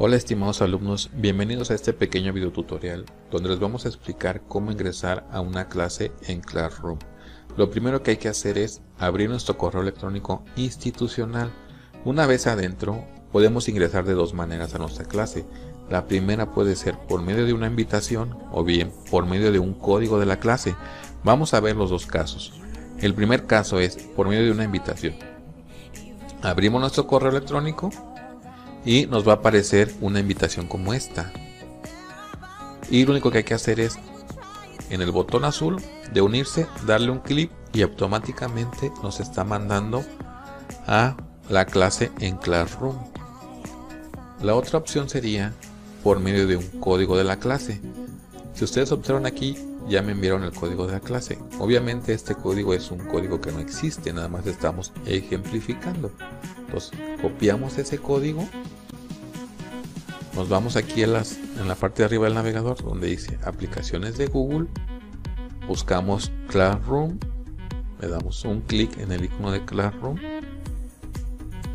Hola estimados alumnos, bienvenidos a este pequeño video tutorial donde les vamos a explicar cómo ingresar a una clase en Classroom. Lo primero que hay que hacer es abrir nuestro correo electrónico institucional. Una vez adentro, podemos ingresar de dos maneras a nuestra clase. La primera puede ser por medio de una invitación o bien por medio de un código de la clase. Vamos a ver los dos casos. El primer caso es por medio de una invitación. Abrimos nuestro correo electrónico y nos va a aparecer una invitación como esta. Y lo único que hay que hacer es en el botón azul de unirse, darle un clic y automáticamente nos está mandando a la clase en Classroom. La otra opción sería por medio de un código de la clase. Si ustedes observan aquí, ya me enviaron el código de la clase. Obviamente este código es un código que no existe, nada más estamos ejemplificando. Entonces, copiamos ese código. Nos vamos aquí en, las, en la parte de arriba del navegador donde dice aplicaciones de Google. Buscamos Classroom. Le damos un clic en el icono de Classroom.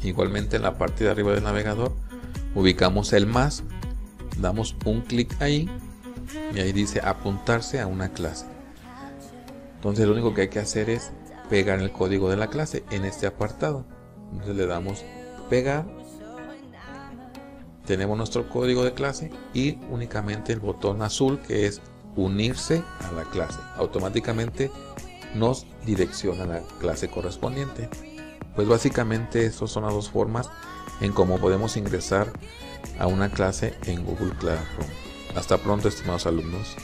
Igualmente en la parte de arriba del navegador ubicamos el más. Damos un clic ahí y ahí dice apuntarse a una clase. Entonces lo único que hay que hacer es pegar el código de la clase en este apartado. Entonces le damos pegar. Tenemos nuestro código de clase y únicamente el botón azul que es unirse a la clase. Automáticamente nos direcciona a la clase correspondiente. Pues básicamente estas son las dos formas en cómo podemos ingresar a una clase en Google Classroom. Hasta pronto estimados alumnos.